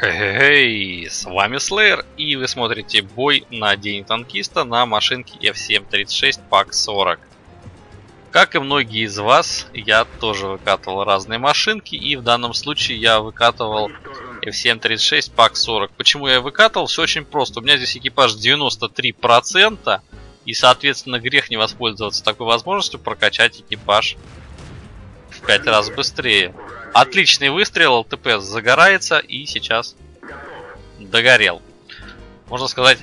Хей, с вами Slayer, и вы смотрите бой на День танкиста на машинке F736 PAK 40. Как и многие из вас, я тоже выкатывал разные машинки, и в данном случае я выкатывал F736 PAK 40. Почему я выкатывал? Все очень просто. У меня здесь экипаж 93%, и, соответственно, грех не воспользоваться такой возможностью прокачать экипаж в 5 раз быстрее. Отличный выстрел, ЛТП загорается и сейчас догорел. Можно сказать,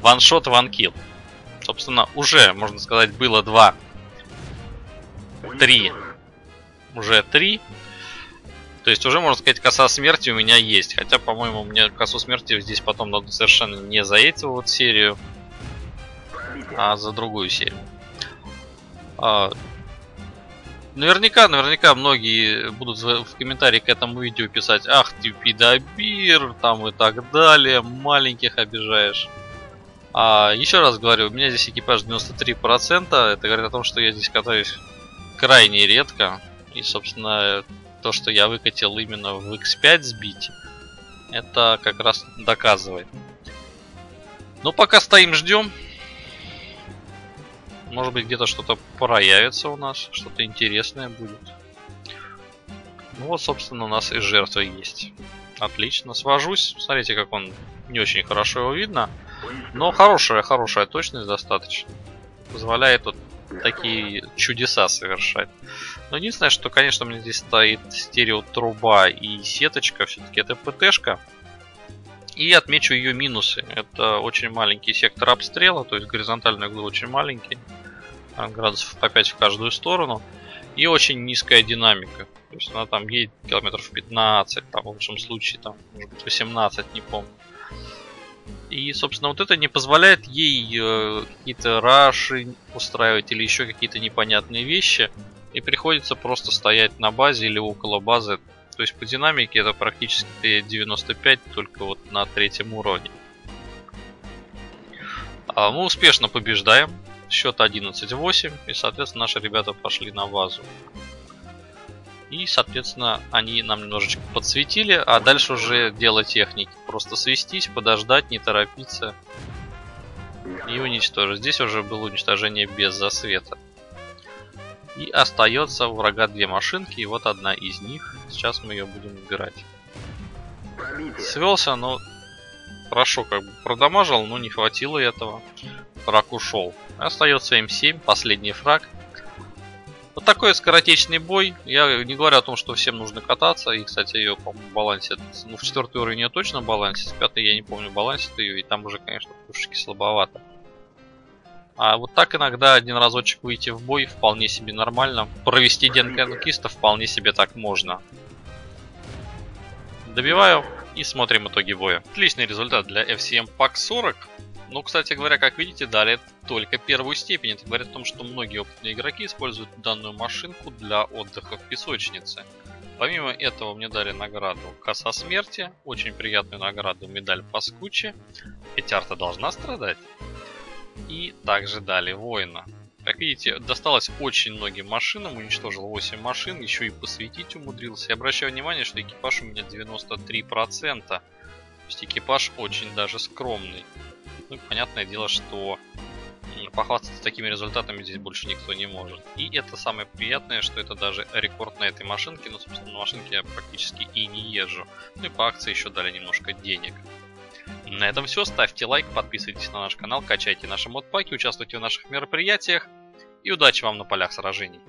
ваншот, ванкил. Собственно, уже, можно сказать, было два. Три. Уже три. То есть уже, можно сказать, коса смерти у меня есть. Хотя, по-моему, мне косу смерти здесь потом надо совершенно не за эту вот серию, а за другую серию. Наверняка, наверняка многие будут в комментарии к этому видео писать, ах ты пидобир, там и так далее, маленьких обижаешь. А еще раз говорю, у меня здесь экипаж 93%, это говорит о том, что я здесь катаюсь крайне редко. И, собственно, то, что я выкатил именно в X5 сбить, это как раз доказывает. Но пока стоим, ждем. Может быть где-то что-то проявится у нас, что-то интересное будет. Ну вот, собственно, у нас и жертва есть. Отлично, свожусь. Смотрите, как он не очень хорошо его видно. Но хорошая, хорошая точность достаточно. Позволяет вот такие чудеса совершать. Но единственное, что, конечно, у меня здесь стоит стереотруба и сеточка. Все-таки это ПТшка. И отмечу ее минусы. Это очень маленький сектор обстрела, то есть горизонтальный угол очень маленький, градусов по 5 в каждую сторону. И очень низкая динамика. То есть она там едет километров 15, там в лучшем случае, там, может быть, 18, не помню. И, собственно, вот это не позволяет ей э, какие-то раши устраивать или еще какие-то непонятные вещи. И приходится просто стоять на базе или около базы то есть по динамике это практически 95, только вот на третьем уровне. А мы успешно побеждаем. Счет 11-8. И, соответственно, наши ребята пошли на базу. И, соответственно, они нам немножечко подсветили, а дальше уже дело техники. Просто свестись, подождать, не торопиться и уничтожить. Здесь уже было уничтожение без засвета. И остается у врага две машинки, и вот одна из них. Сейчас мы ее будем играть. Свелся, но хорошо как бы продамажил, но не хватило этого. Фраг ушел. Остается М7, последний фраг. Вот такой скоротечный бой. Я не говорю о том, что всем нужно кататься. И, кстати, ее, по-моему, балансе. Ну, в четвертый уровень ее точно балансе. С пятой я не помню, балансит ее. И там уже, конечно, пушечки слабовато. А вот так иногда один разочек выйти в бой вполне себе нормально. Провести день вполне себе так можно. Добиваю и смотрим итоги боя. Отличный результат для FCM PAC 40. Ну, кстати говоря, как видите, дали только первую степень. Это говорит о том, что многие опытные игроки используют данную машинку для отдыха в песочнице. Помимо этого мне дали награду Коса Смерти, очень приятную награду Медаль Паскучи. Ведь арта должна страдать. И также дали воина. Как видите, досталось очень многим машинам, уничтожил 8 машин, еще и посвятить умудрился. Я обращаю внимание, что экипаж у меня 93%. То есть экипаж очень даже скромный. Ну понятное дело, что похвастаться такими результатами здесь больше никто не может. И это самое приятное, что это даже рекорд на этой машинке, но, собственно, на машинке я практически и не езжу. Ну и по акции еще дали немножко денег. На этом все. Ставьте лайк, подписывайтесь на наш канал, качайте наши модпаки, участвуйте в наших мероприятиях. И удачи вам на полях сражений.